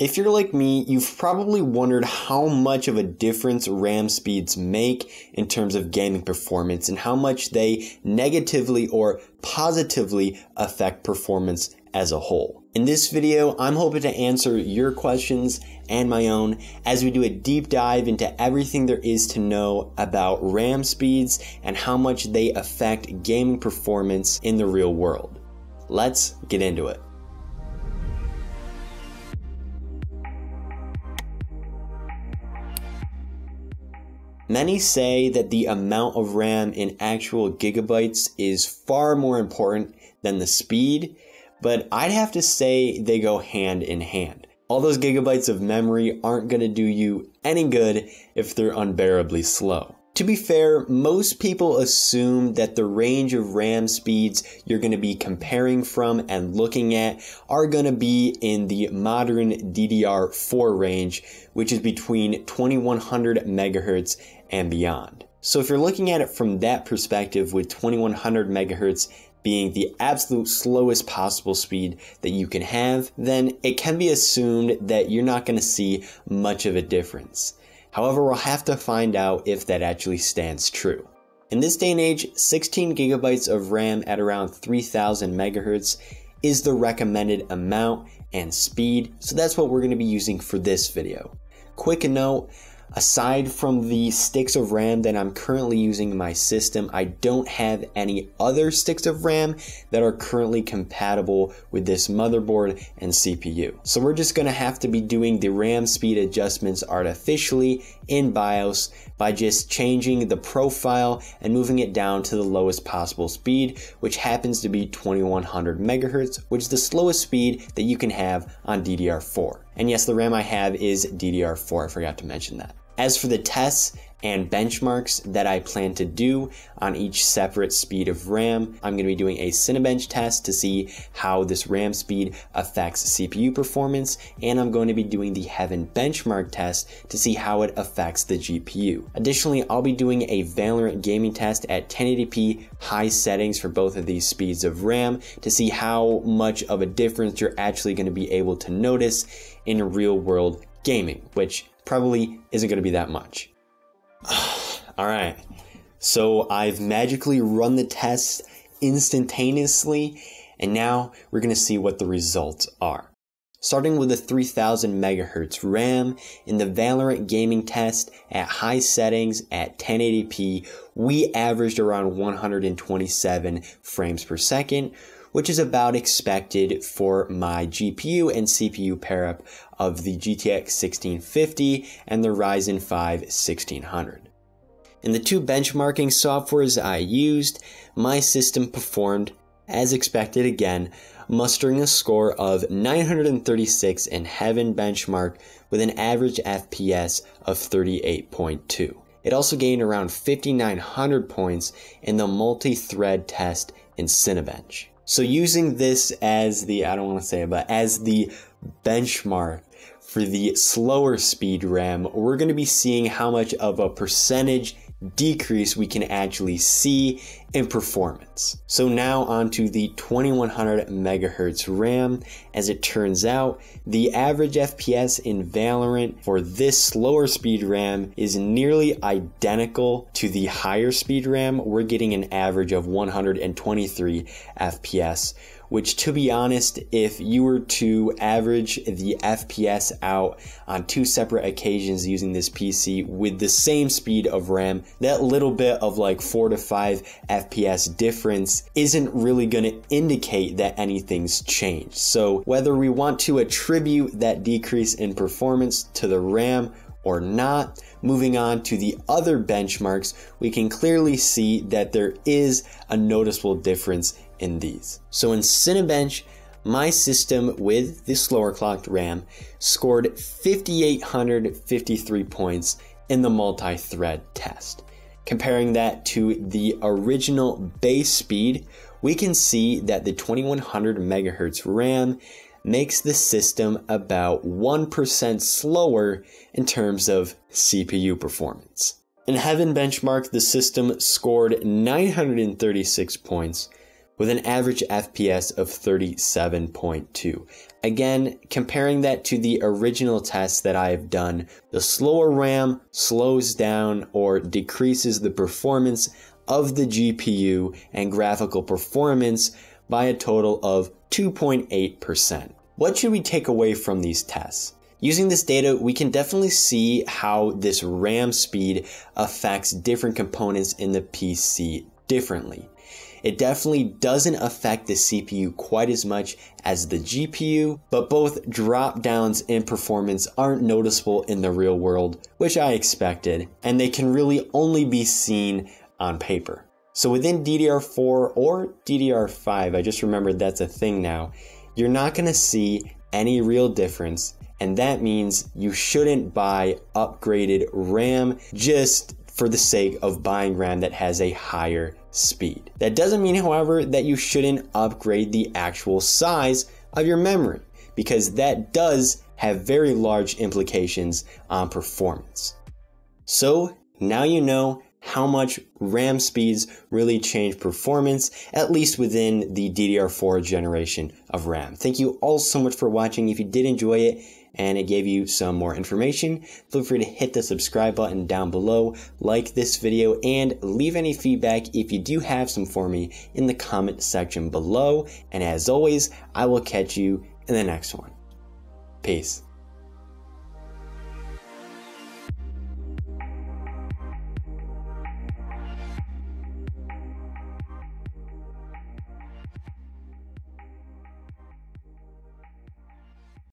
If you're like me, you've probably wondered how much of a difference RAM speeds make in terms of gaming performance and how much they negatively or positively affect performance as a whole. In this video, I'm hoping to answer your questions and my own as we do a deep dive into everything there is to know about RAM speeds and how much they affect gaming performance in the real world. Let's get into it. Many say that the amount of RAM in actual gigabytes is far more important than the speed, but I'd have to say they go hand in hand. All those gigabytes of memory aren't going to do you any good if they're unbearably slow. To be fair, most people assume that the range of RAM speeds you're going to be comparing from and looking at are going to be in the modern DDR4 range, which is between 2100 megahertz and beyond. So if you're looking at it from that perspective with 2100 megahertz being the absolute slowest possible speed that you can have, then it can be assumed that you're not going to see much of a difference. However, we'll have to find out if that actually stands true. In this day and age, 16 gigabytes of RAM at around 3000 megahertz is the recommended amount and speed, so that's what we're going to be using for this video. Quick note, Aside from the sticks of RAM that I'm currently using in my system, I don't have any other sticks of RAM that are currently compatible with this motherboard and CPU. So we're just gonna have to be doing the RAM speed adjustments artificially in BIOS by just changing the profile and moving it down to the lowest possible speed, which happens to be 2100 megahertz, which is the slowest speed that you can have on DDR4. And yes, the RAM I have is DDR4, I forgot to mention that. As for the tests and benchmarks that I plan to do on each separate speed of RAM, I'm going to be doing a Cinebench test to see how this RAM speed affects CPU performance, and I'm going to be doing the Heaven benchmark test to see how it affects the GPU. Additionally, I'll be doing a Valorant gaming test at 1080p high settings for both of these speeds of RAM to see how much of a difference you're actually going to be able to notice in real world gaming, which probably isn't going to be that much. All right. So I've magically run the test instantaneously, and now we're going to see what the results are. Starting with the 3000 megahertz RAM in the Valorant gaming test at high settings at 1080p, we averaged around 127 frames per second, which is about expected for my GPU and CPU pair up of the GTX 1650 and the Ryzen 5 1600. In the two benchmarking softwares I used, my system performed as expected again, mustering a score of 936 in Heaven benchmark with an average FPS of 38.2. It also gained around 5900 points in the multi-thread test in Cinebench. So using this as the, I don't want to say it, but as the benchmark for the slower speed RAM, we're going to be seeing how much of a percentage decrease we can actually see in performance. So now onto the 2100 megahertz RAM. As it turns out, the average FPS in Valorant for this slower speed RAM is nearly identical to the higher speed RAM. We're getting an average of 123 FPS which to be honest, if you were to average the FPS out on two separate occasions using this PC with the same speed of RAM, that little bit of like 4 to 5 FPS difference isn't really to indicate that anything's changed. So whether we want to attribute that decrease in performance to the RAM or not. Moving on to the other benchmarks, we can clearly see that there is a noticeable difference in these. So in Cinebench, my system with the slower clocked RAM scored 5,853 points in the multi-thread test. Comparing that to the original base speed, we can see that the 2100 megahertz RAM makes the system about 1% slower in terms of CPU performance. In Heaven benchmark, the system scored 936 points with an average FPS of 37.2. Again, comparing that to the original test that I have done, the slower RAM slows down or decreases the performance of the GPU and graphical performance by a total of 2.8%. What should we take away from these tests? Using this data, we can definitely see how this RAM speed affects different components in the PC differently. It definitely doesn't affect the CPU quite as much as the GPU, but both drop downs in performance aren't noticeable in the real world, which I expected, and they can really only be seen on paper. So within DDR4 or DDR5, I just remembered that's a thing now, you're not going to see any real difference and that means you shouldn't buy upgraded RAM just for the sake of buying RAM that has a higher speed. That doesn't mean, however, that you shouldn't upgrade the actual size of your memory because that does have very large implications on performance. So now you know how much RAM speeds really change performance, at least within the DDR4 generation of RAM. Thank you all so much for watching. If you did enjoy it, and it gave you some more information, feel free to hit the subscribe button down below, like this video, and leave any feedback if you do have some for me in the comment section below. And as always, I will catch you in the next one. Peace.